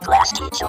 Glass teacher.